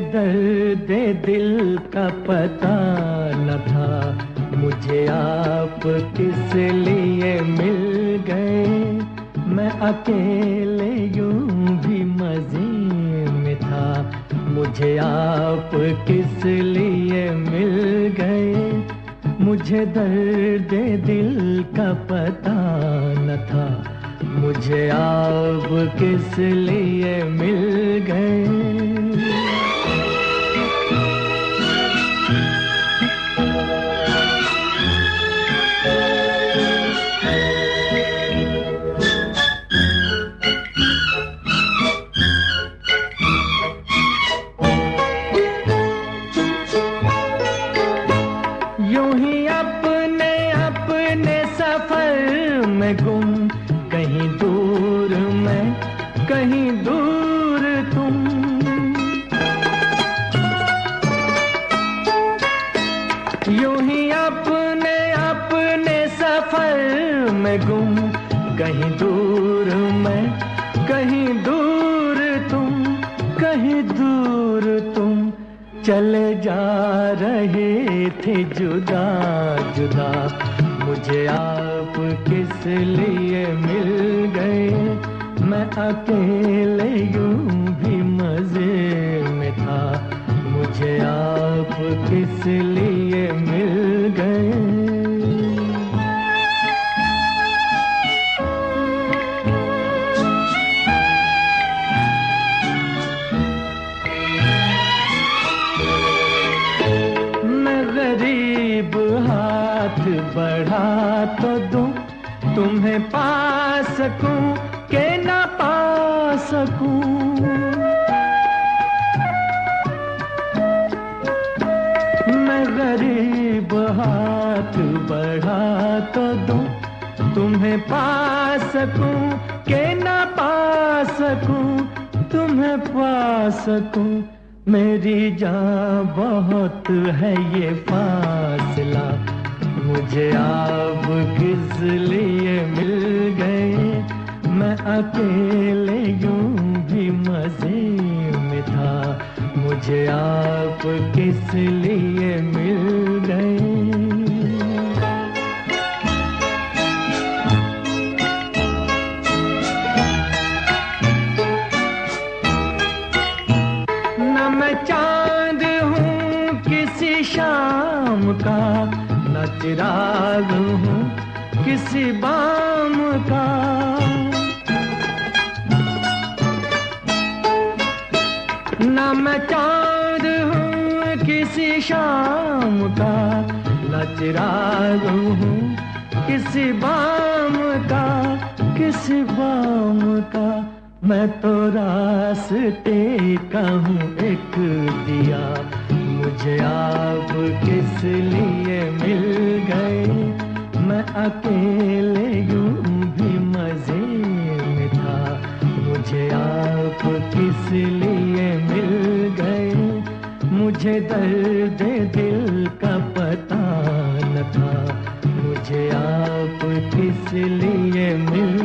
दर्द दिल का पता न था। मुझे आप किस लिए मिल गए? मैं अकेले यूँ भी मज़े में था। मुझे आप किस लिए मिल गए? मुझे दर्द दिल का पता न था। मुझे आप किस लिए मिल गए? यूँ ही अपने अपने सफ़र में गुम। कहीं दूर मैं, कहीं दूर तुम। यूँ ही अपने अपने सफ़र में गुम। कहीं दूर मैं चले जा रहे थे जुदा जुदा। मुझे आप किस लिए मिल गए? मैं अकेले यूँ भी मज़े में था। मुझे आप किस लिए मिल बढ़ा तो दूँ, तुम्हें पा सकूँ के ना पा सकूँ। मैं गरीब हाथ बढ़ा तो दूँ, तुम्हें पा सकूँ के ना पा सकूँ। तुम्हें पा सकूँ, मेरी जान बहुत है ये फासला। मुझे आप किस लिए मिल गए? मैं अकेले यूँ भी मज़े में था। मुझे आप किस लिए मिल गए? चाँद हूँ किसी शाम का। चिराग हूँ किसी बाम का। न मैं चाँद हूँ किसी शाम का। न चिराग हूँ किसी बाम का, किसी बाम का। मैं तो रास्ते का हूँ एक दिया। मुझे आप किस लिए मिल गए? मैं अकेले यूँ भी मज़े में था। मुझे आप किस लिए मिल गए? मुझे दर्द दिल का पता न था। मुझे आप किस लिए मिल